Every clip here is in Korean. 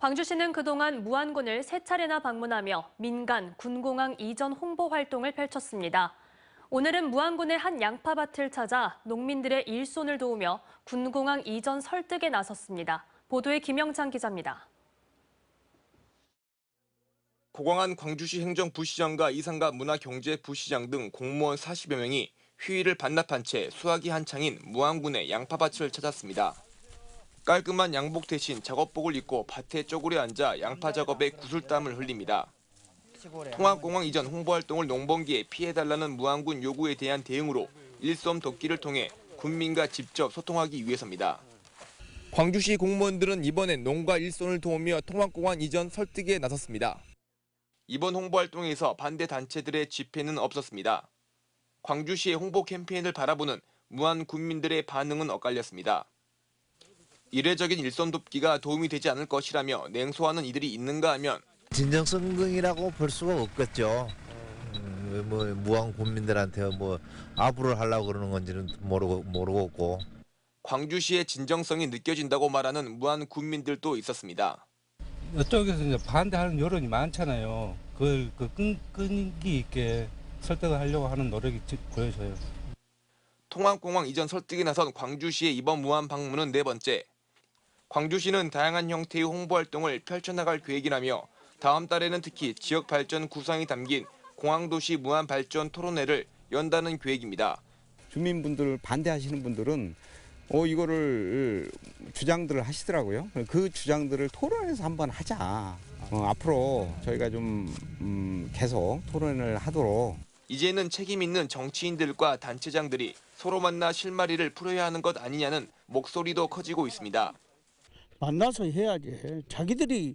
광주시는 그동안 무안군을 세 차례나 방문하며 민간, 군공항 이전 홍보 활동을 펼쳤습니다. 오늘은 무안군의 한 양파밭을 찾아 농민들의 일손을 도우며 군공항 이전 설득에 나섰습니다. 보도에 김영창 기자입니다. 고광한 광주시 행정부시장과 이상가 문화경제부시장 등 공무원 40여 명이 휴일을 반납한 채 수확이 한창인 무안군의 양파밭을 찾았습니다. 깔끔한 양복 대신 작업복을 입고 밭에 쪼그려 앉아 양파 작업에 구슬땀을 흘립니다. 통합공항 이전 홍보활동을 농번기에 피해달라는 무안군 요구에 대한 대응으로 일섬 돕기를 통해 군민과 직접 소통하기 위해서입니다. 광주시 공무원들은 이번엔 농가 일손을 도우며 통합공항 이전 설득에 나섰습니다. 이번 홍보활동에서 반대 단체들의 집회는 없었습니다. 광주시의 홍보 캠페인을 바라보는 무안 군민들의 반응은 엇갈렸습니다. 이례적인 일손 돕기가 도움이 되지 않을 것이라며 냉소하는 이들이 있는가 하면 진정성이라고 볼 수가 없겠죠. 음, 뭐 무한 국민들한테 뭐 앞으로 하려고 그러는 건지는 모르고 모르겠고. 광주시의 진정성이 느껴진다고 말하는 무안 군민들도 있었습니다. 이쪽에서 이제 반대하는 여론이 많잖아요. 그걸 그 끈, 끈기 있게 설득을 하려고 하는 노력이 지- 보여져요. 통합공항 이전 설득에 나선 광주시의 이번 무안 방문은 네 번째. 광주시는 다양한 형태의 홍보 활동을 펼쳐나갈 계획이라며 다음 달에는 특히 지역 발전 구상이 담긴 공항도시 무안 발전 토론회를 연다는 계획입니다. 주민분들 반대하시는 분들은 어 이거를 주장들을 하시더라고요. 그 주장들을 토론해서 한번 하자. 어, 앞으로 저희가 좀 음, 계속 토론을 하도록 이제는 책임 있는 정치인들과 단체장들이 서로 만나 실마리를 풀어야 하는 것 아니냐는 목소리도 커지고 있습니다. 만나서 해야지. 자기들이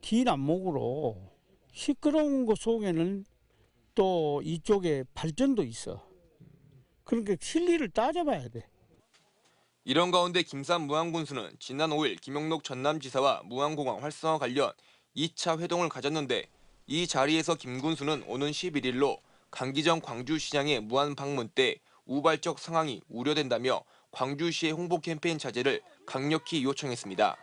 긴 안목으로 시끄러운 것 속에는 또 이쪽에 발전도 있어. 그러니까 실리를 따져봐야 돼. 이런 가운데 김산 무안군수는 지난 5일 김영록 전남지사와 무안공항 활성화 관련 2차 회동을 가졌는데 이 자리에서 김 군수는 오는 11일로 강기정 광주시장의 무안 방문 때 우발적 상황이 우려된다며 광주시의 홍보 캠페인 자제를 강력히 요청했습니다.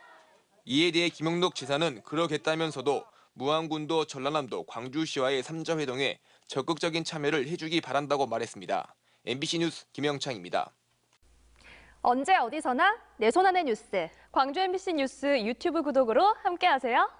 이에 대해 김영록 지사는 그러겠다면서도 무안군도 전라남도 광주시와의 3자 회동에 적극적인 참여를 해주기 바란다고 말했습니다. MBC 뉴스 김영창입니다. 언제 어디서나 내 손 안의 뉴스. 광주 MBC 뉴스 유튜브 구독으로 함께하세요.